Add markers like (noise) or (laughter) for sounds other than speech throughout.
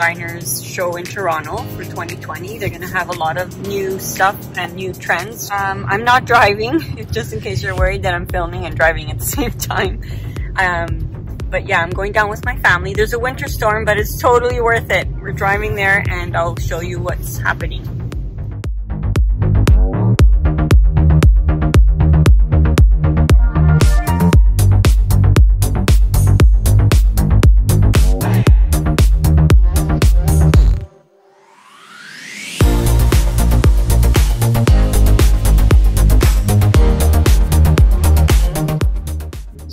designers show in Toronto for 2020. They're gonna have a lot of new stuff and new trends. Um, I'm not driving, (laughs) just in case you're worried that I'm filming and driving at the (laughs) same time. Um, but yeah, I'm going down with my family. There's a winter storm, but it's totally worth it. We're driving there and I'll show you what's happening.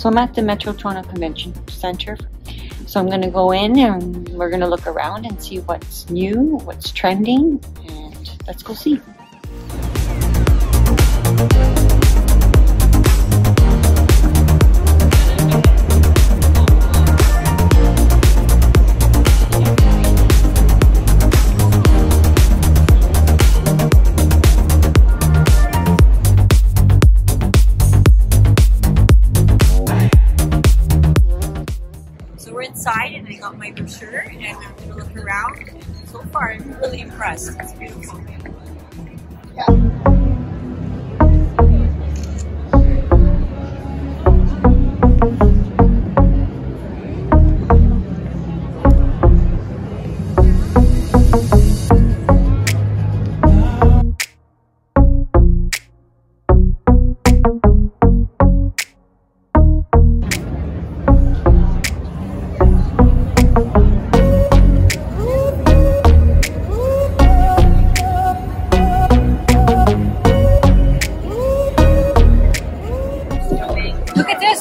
So I'm at the Metro Toronto Convention Center. So I'm going to go in and we're going to look around and see what's new, what's trending, and let's go see. So far, I'm really impressed. It's beautiful. Yeah.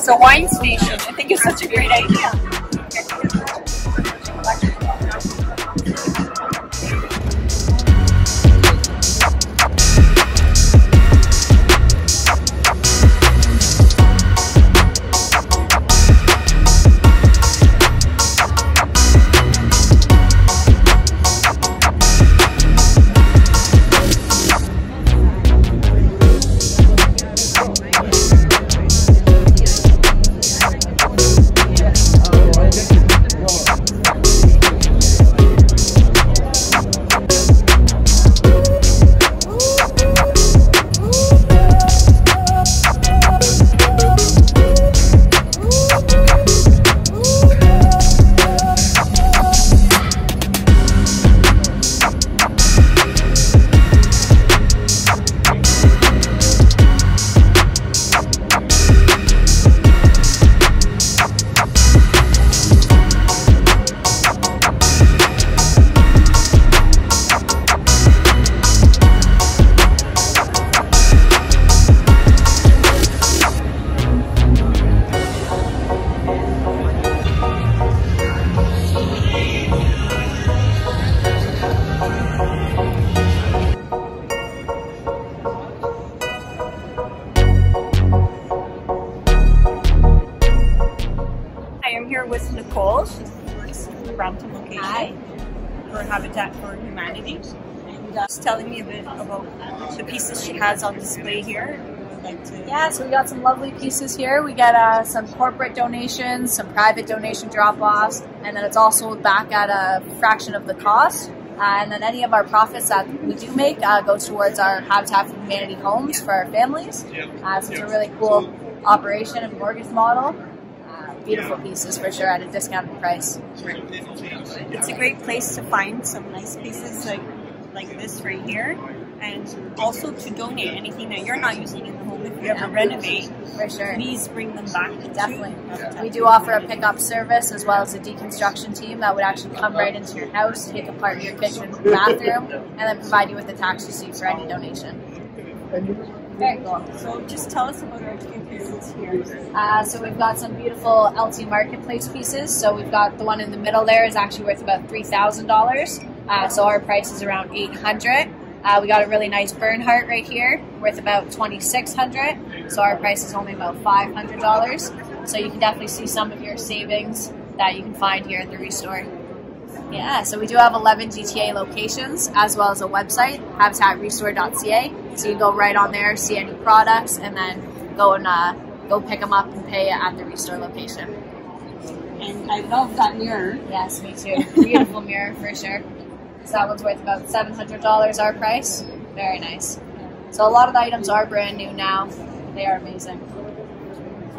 A wine station. I think it's such a great idea. Has on display here. Yeah, so we got some lovely pieces here. We get uh, some corporate donations, some private donation drop-offs, and then it's all sold back at a fraction of the cost. Uh, and then any of our profits that we do make uh, goes towards our Habitat for Humanity homes for our families. Uh, so it's a really cool operation and mortgage model beautiful pieces for sure at a discounted price. It's a great place to find some nice pieces like like this right here, and also to donate anything that you're not using in the home if you ever renovate. For sure. Please bring them back. Definitely. We do offer a pickup service as well as a deconstruction team that would actually come right into your house, take apart your kitchen, bathroom, and then provide you with a tax receipt for any donation. Very cool. So just tell us about our two pieces here. Uh, so we've got some beautiful LT Marketplace pieces. So we've got the one in the middle there is actually worth about $3,000. Uh, so our price is around 800 uh, we got a really nice Bernhardt right here, worth about 2600 So our price is only about $500. So you can definitely see some of your savings that you can find here at the Restore. Yeah, so we do have 11 GTA locations as well as a website, habitatrestore.ca. So you can go right on there, see any products, and then go and uh, go pick them up and pay at the Restore location. And I love that mirror. Yes, me too. Beautiful (laughs) mirror for sure. So that one's worth about seven hundred dollars our price. Very nice. So a lot of the items are brand new now. They are amazing.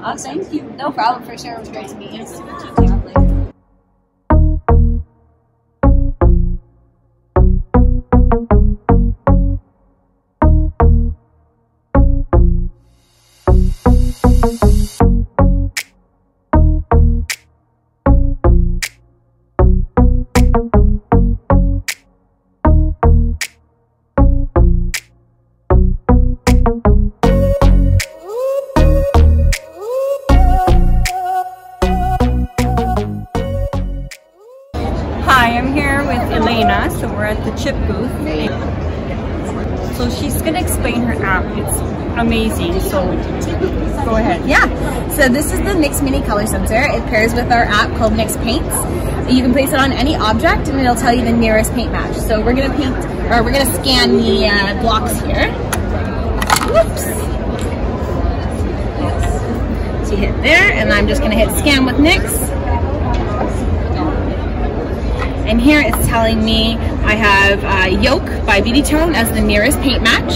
Awesome. Thank you. No problem for sure. It was great to meet you. At the chip booth. So she's gonna explain her app. It's amazing. So go ahead. Yeah, so this is the Nix Mini Color Sensor. It pairs with our app called Nix Paints. You can place it on any object and it'll tell you the nearest paint match. So we're gonna paint, or we're gonna scan the uh, blocks here. Whoops. So you hit there, and I'm just gonna hit scan with Nix. And here it's telling me I have uh, Yolk by Beauti-Tone as the nearest paint match.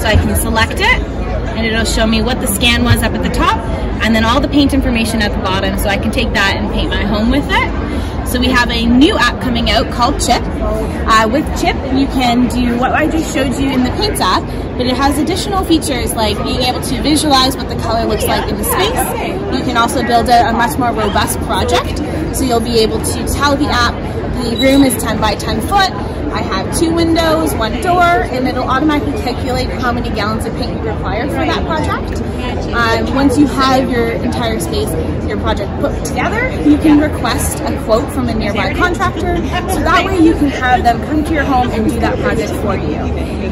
So I can select it and it'll show me what the scan was up at the top and then all the paint information at the bottom so I can take that and paint my home with it. So we have a new app coming out called Chip. Uh, with Chip you can do what I just showed you in the Paint app, but it has additional features like being able to visualize what the color looks like in the space. You can also build a, a much more robust project. So you'll be able to tell the app the room is 10 by 10 foot. I have two windows, one door, and it'll automatically calculate how many gallons of paint you require for that project. Um, once you have your entire space, your project put together, you can request a quote from a nearby contractor. So that way you can have them come to your home and do that project for you.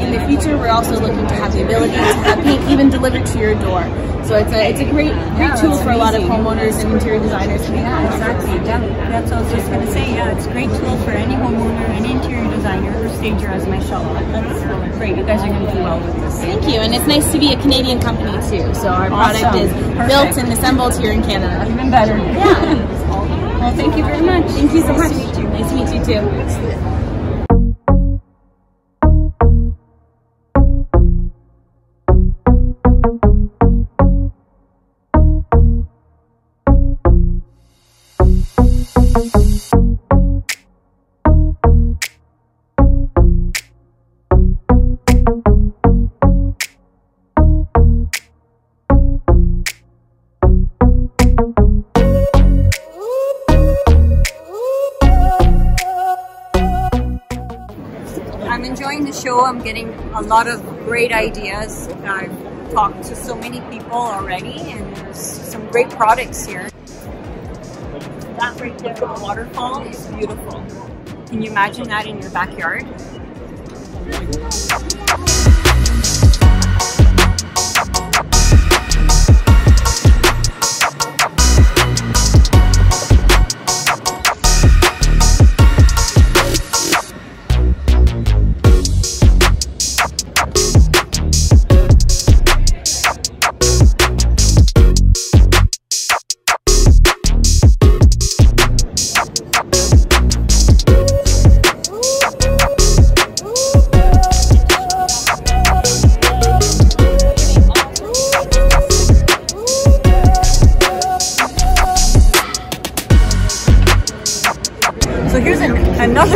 In the future, we're also looking to have the ability to have paint even delivered to your door. So it's a, it's a great, great tool for a lot of homeowners and interior designers Yeah, exactly. Yeah, that's what I was just gonna say. Yeah, it's a great tool for any homeowner, any interior designer, or stager as myself. That's great. You guys are gonna do well with this. Thank you, and it's nice to be a Canadian company too. So our product Awesome. is Perfect. built and assembled here in Canada. Even better. Yeah. (laughs) Well, thank you very much. Thank you so much. To meet you. Nice to meet you too. Enjoying the show. I'm getting a lot of great ideas. I've talked to so many people already, and there's some great products here. That right there, the waterfall, is beautiful. Can you imagine that in your backyard?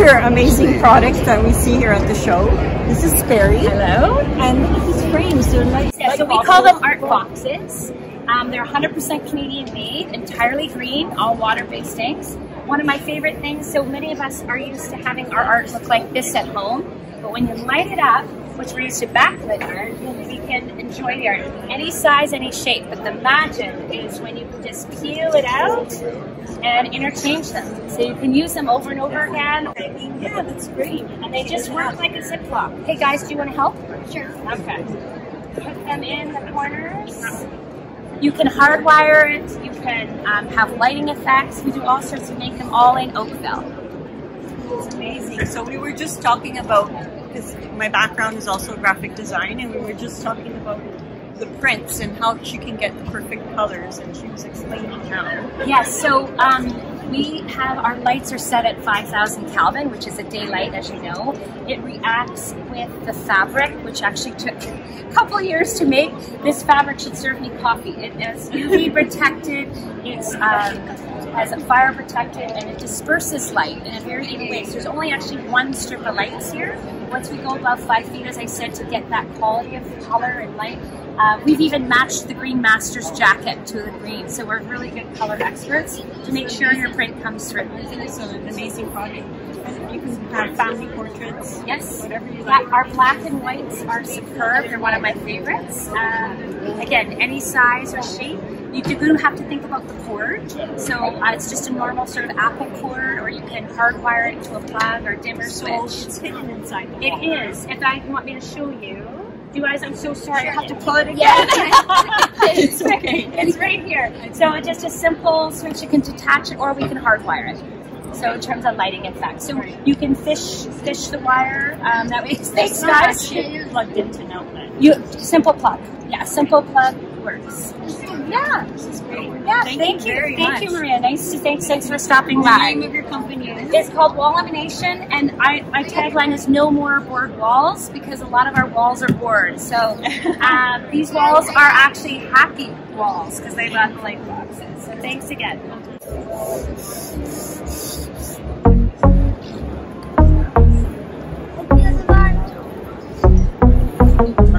Another amazing products that we see here at the show. This is Sperry. Hello. And look at these frames. They're like, Yeah, like so we call them art boxes. Um, they're 100% Canadian made, entirely green, all water-based inks. One of my favorite things, so many of us are used to having our art look like this at home, but when you light it up, which we're used to backlit art, we can enjoy the art any size, any shape. But the magic is when you can just peel it out and interchange them. So you can use them over and over again. Yeah, that's great. And they just work like a Ziploc. Hey guys, do you want to help? Sure. Okay. Put them in the corners. You can hardwire it. You can um, have lighting effects. We do all sorts of make them all in Oakville. It's amazing. So we were just talking about, because my background is also graphic design, and we were just talking about the prints and how she can get the perfect colors, and she was explaining how. Yes, so um, we have our lights are set at 5,000 Kelvin, which is a daylight, as you know. It reacts with the fabric, which actually took a couple years to make. This fabric should serve me coffee. It is UV (laughs) protected, it's um, has a fire protected, and it disperses light in a very even way. So there's only actually one strip of lights here. Once we go above five feet, as I said, to get that quality of color and light, uh, we've even matched the Green Masters jacket to the green, so we're really good color experts to make sure your print comes through. It's an amazing product. You can have family portraits. Yes, Whatever you yeah, like. our black and whites are superb. They're one of my favorites. Um, again, any size or shape. You do have to think about the cord. So uh, it's just a normal sort of Apple cord, or you can hardwire it to a plug or dimmer So switch. it's hidden inside the It is. If I want me to show you, do you guys? I'm so sorry. I have to pull it again. (laughs) it's okay. It's right here. So it's just a simple switch. You can detach it, or we can hardwire it. So in terms of lighting effects, so you can fish fish the wire. Um, that way it stays It's not actually plugged into an outlet. You simple plug. Yeah, simple plug works. Yeah. This is great. Yeah. Thank, Thank, you very Thank much. you, Maria. Nice to thanks. Thanks for stopping The by. name of your company is? It's called Wallumination, and I, my tagline is no more bored walls because a lot of our walls are bored. So (laughs) um, these walls are actually happy walls because they've got light boxes. So thanks again. So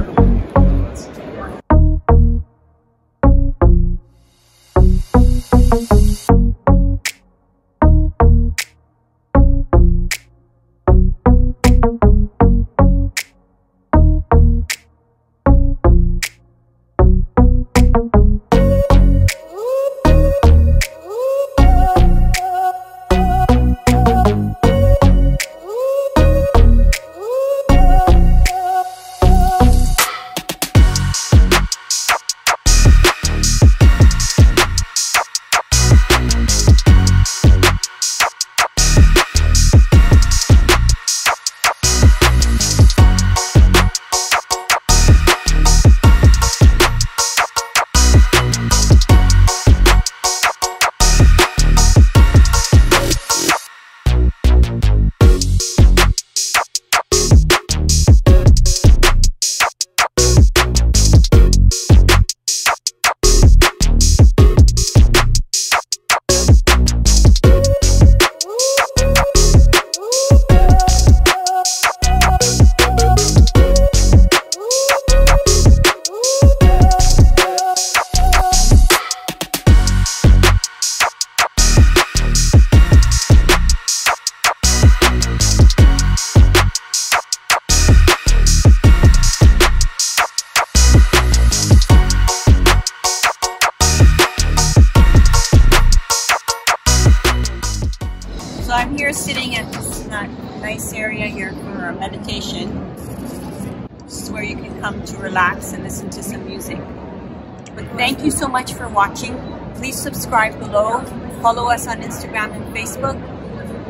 But thank you so much for watching. Please subscribe below. Follow us on Instagram and Facebook.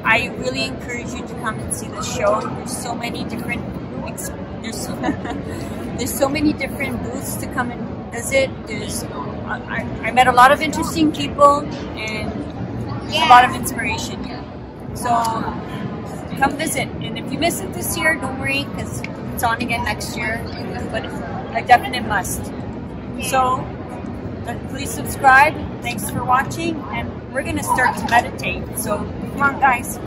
I really encourage you to come and see the show. There's so many different there's (laughs) there's so many different booths to come and visit. There's I, I met a lot of interesting people and a lot of inspiration. So come visit. And if you miss it this year, don't worry because it's on again next year. But a definite must. So uh, please subscribe. Thanks for watching. And we're going to start to meditate. So come on, guys.